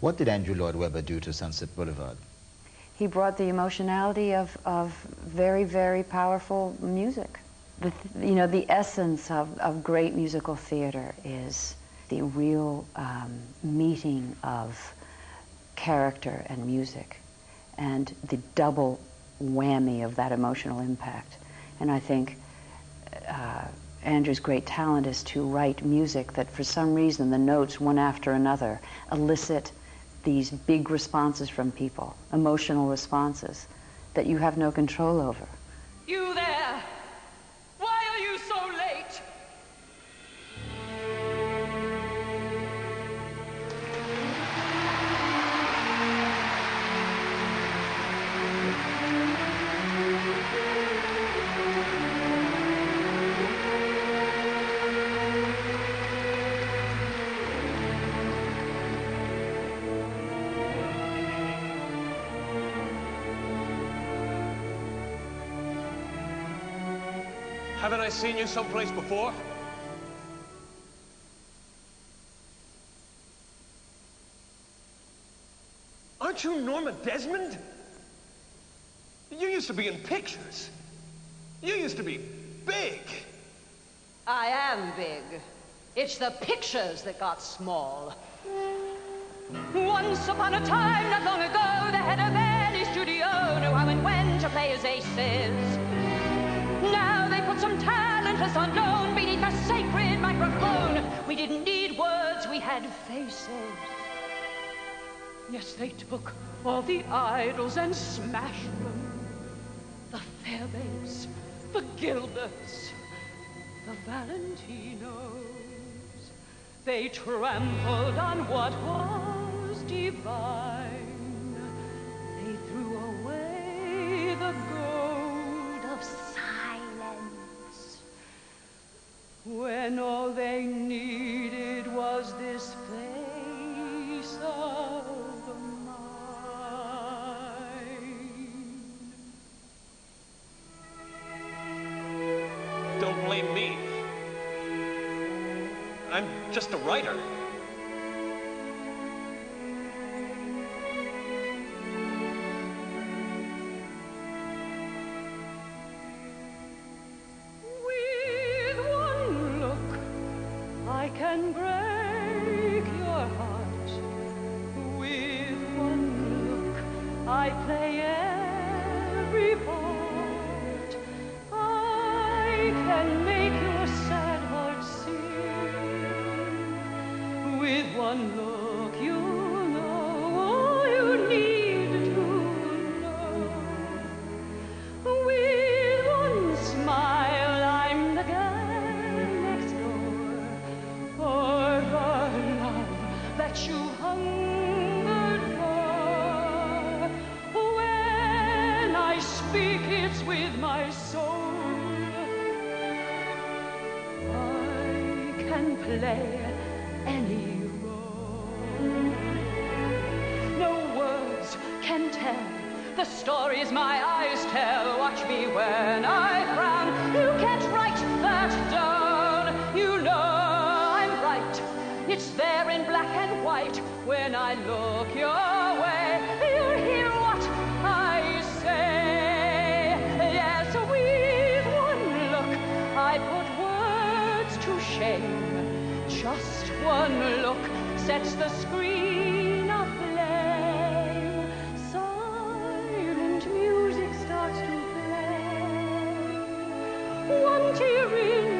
What did Andrew Lloyd Webber do to Sunset Boulevard? He brought the emotionality of, of very, very powerful music. The, you know, the essence of, of great musical theater is the real um, meeting of character and music and the double whammy of that emotional impact. And I think uh, Andrew's great talent is to write music that for some reason the notes one after another elicit these big responses from people, emotional responses that you have no control over. Haven't I seen you someplace before? Aren't you Norma Desmond? You used to be in pictures. You used to be big. I am big. It's the pictures that got small. Once upon a time, not long ago, the head of any studio knew how and when to play his aces. Now some talentless unknown beneath a sacred microphone. We didn't need words, we had faces. Yes, they took all the idols and smashed them. The Fairbanks, the Gilberts, the Valentinos. They trampled on what was divine. Don't blame me. I'm just a writer. I play every part. I can make your sad heart sing. With one look, my soul. I can play any role. No words can tell the stories my eyes tell. Watch me when one look sets the screen aflame. Silent music starts to play. One tear in